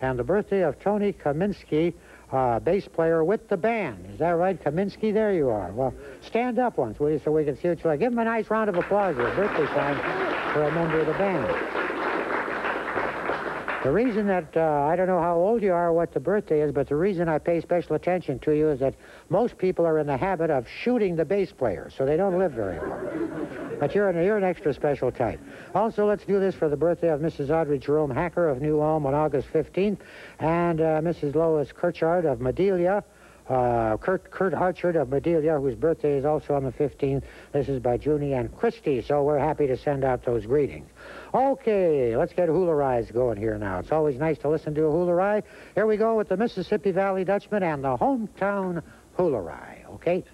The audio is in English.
and the birthday of Tony Kaminsky, uh, bass player with the band. Is that right, Kaminsky? There you are. Well, stand up once, will you, so we can see what you like. Give him a nice round of applause for a birthday time for a member of the band. The reason that, uh, I don't know how old you are, what the birthday is, but the reason I pay special attention to you is that most people are in the habit of shooting the bass player, so they don't live very long. But you're an, you're an extra special type. Also, let's do this for the birthday of Mrs. Audrey Jerome Hacker of New Ulm on August 15th, and uh, Mrs. Lois Kirchard of Madelia. uh, Kurt, Kurt of Madelia, whose birthday is also on the 15th. This is by Junie and Christie, so we're happy to send out those greetings. Okay, let's get hooleries going here now. It's always nice to listen to a hoolerie. Here we go with the Mississippi Valley Dutchmen and the hometown hoolerie, okay?